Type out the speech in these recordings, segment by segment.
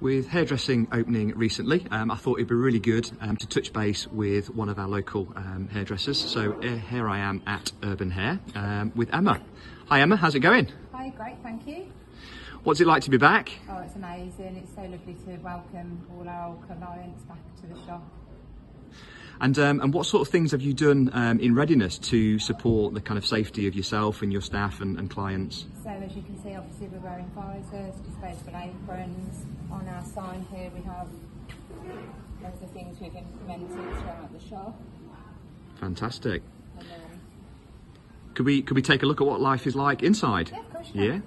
With hairdressing opening recently, um, I thought it'd be really good um, to touch base with one of our local um, hairdressers. So uh, here I am at Urban Hair um, with Emma. Hi Emma, how's it going? Hi, great, thank you. What's it like to be back? Oh, it's amazing. It's so lovely to welcome all our clients back to the shop. And um, and what sort of things have you done um, in readiness to support the kind of safety of yourself and your staff and, and clients? So as you can see, obviously we're wearing visors, disposable aprons. On our sign here we have loads of things we've implemented throughout the shop. Fantastic. Could we could we take a look at what life is like inside? Yeah, of course you Yeah.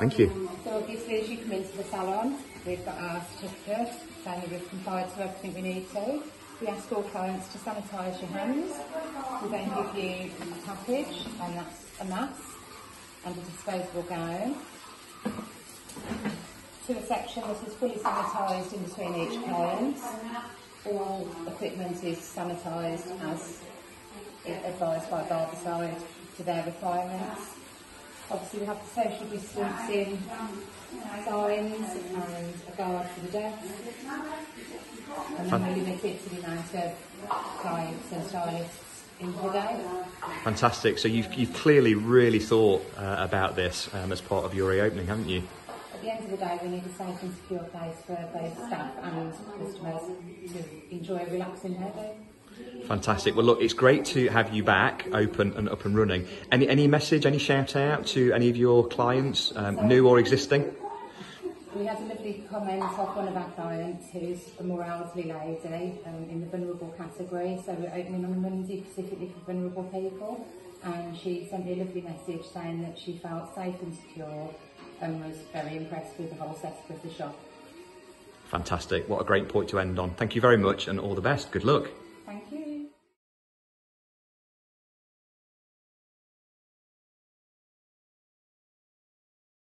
Thank you. So obviously as you come into the salon, we've got our certificate saying we've complied to everything we need to. We ask all clients to sanitise your hands. We then give you a package, and that's a mask and a disposable gown. To a section that is fully sanitised in between each client. All equipment is sanitised as advised by Barbicide to their requirements. Obviously, we have the social distancing signs and a guard for the desk. And then we're limited to the amount of clients and stylists in per day. Fantastic. So you've, you've clearly really thought uh, about this um, as part of your reopening, haven't you? At the end of the day, we need a safe and secure place for both staff and customers to enjoy a relaxing hair day. Fantastic. Well, look, it's great to have you back, open and up and running. Any any message, any shout out to any of your clients, um, new or existing? We had a lovely comment off one of our clients who's a more elderly lady um, in the vulnerable category. So we're opening on a Monday specifically for vulnerable people. And she sent me a lovely message saying that she felt safe and secure and was very impressed with the whole setup of the shop. Fantastic. What a great point to end on. Thank you very much and all the best. Good luck.